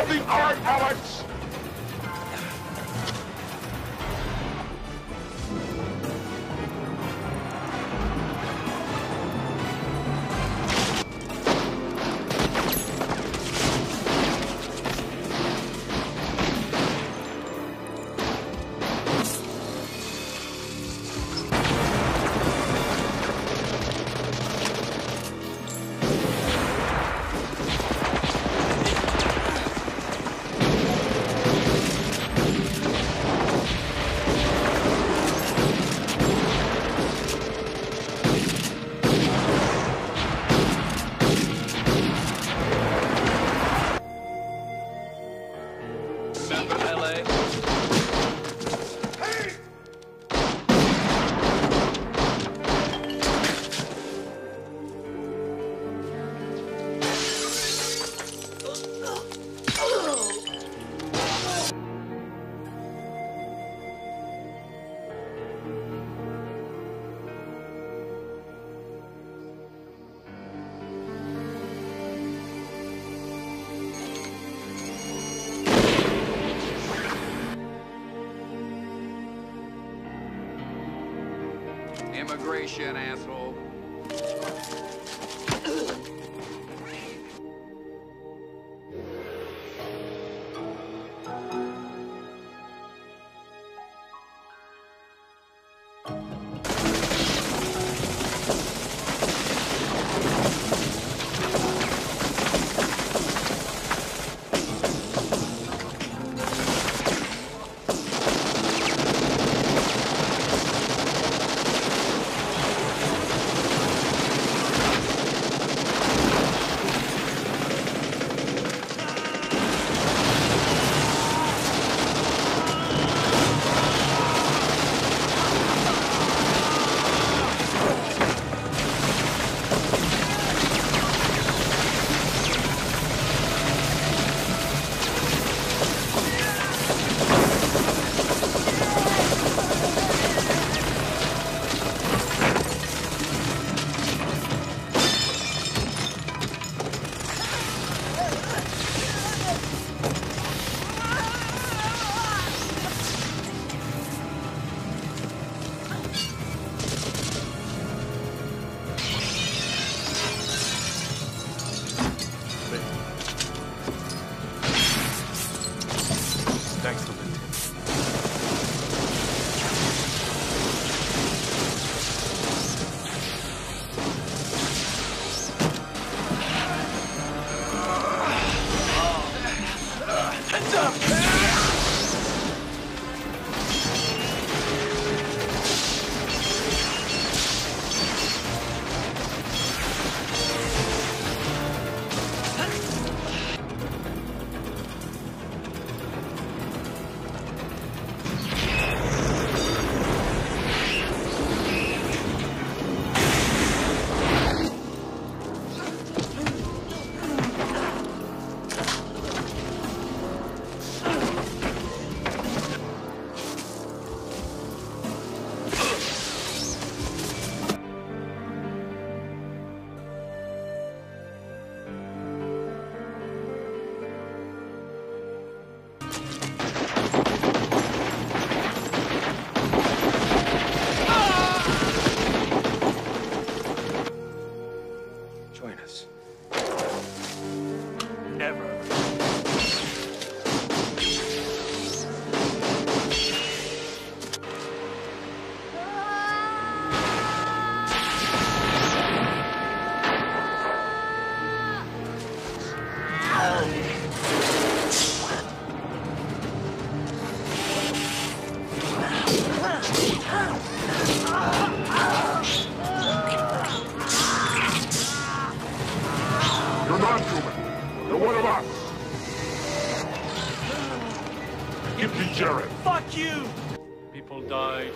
of the art, Alex! Immigration, asshole. Thanks, You're not human. You're one of us. Give me Jared. Fuck you! People died.